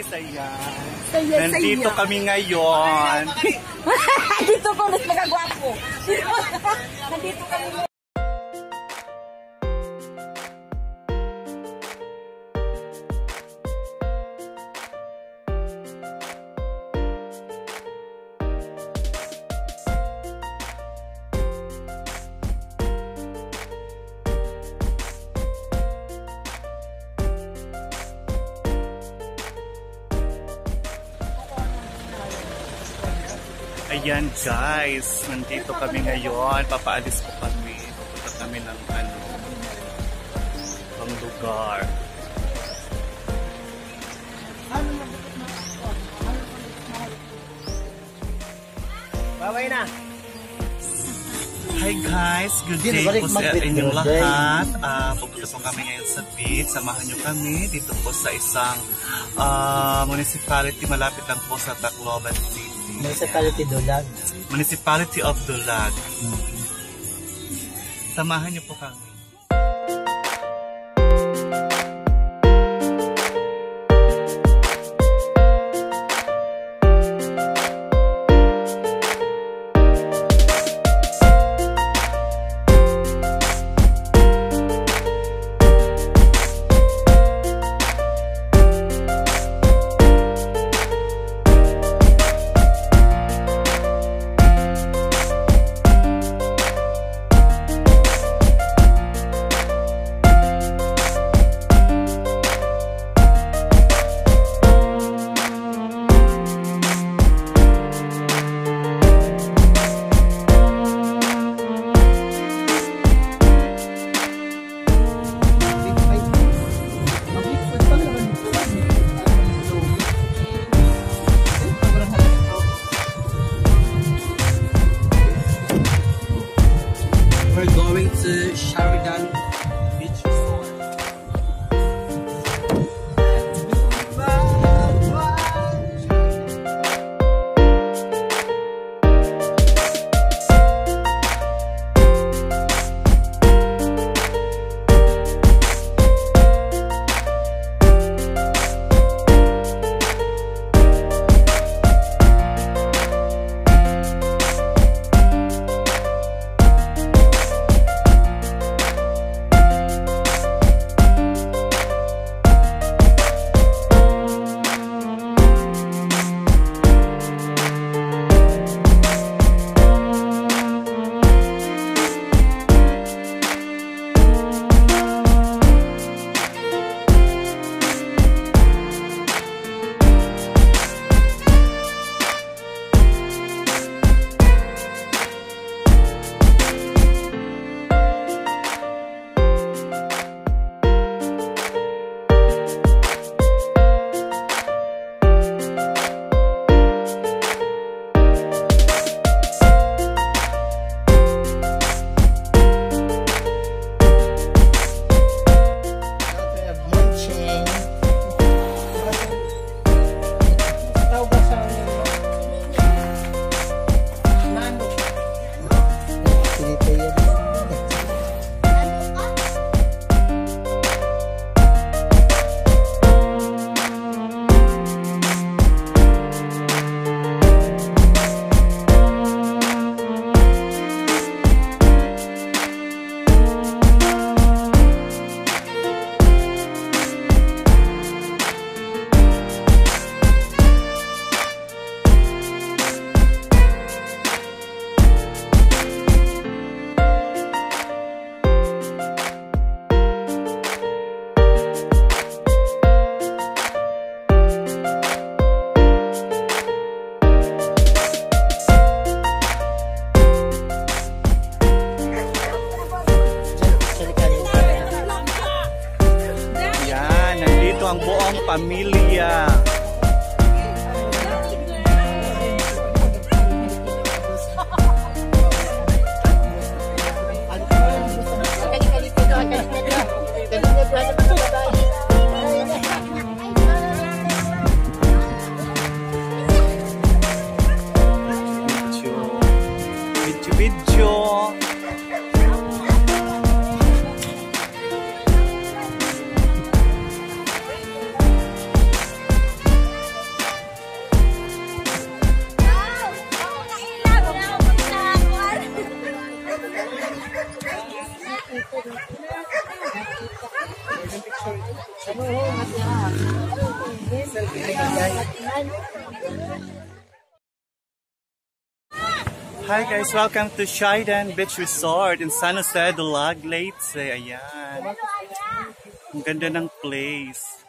guys, ayan. Saya, Nandito saya. kami ngayon. Dito po, mas magagwapo. Nandito kami. Ayan guys, nandito kami ngayon. Papaalis po kami. Pupunta kami ng ano, pang lugar. Babay na. Hi guys, good day po sa inyong lahat. Ah, pupunta po kami ngayon sa beach. Samahan nyo kami dito po sa isang ah, municipality malapit lang po sa Tacloban City. Municipality Dulag. Municipality of Dulag. Samahan niyo po kami. Hi guys, welcome to Shidan Beach Resort in San Jose, Dulag, Leyte. Ayan. Ang ganda ng place.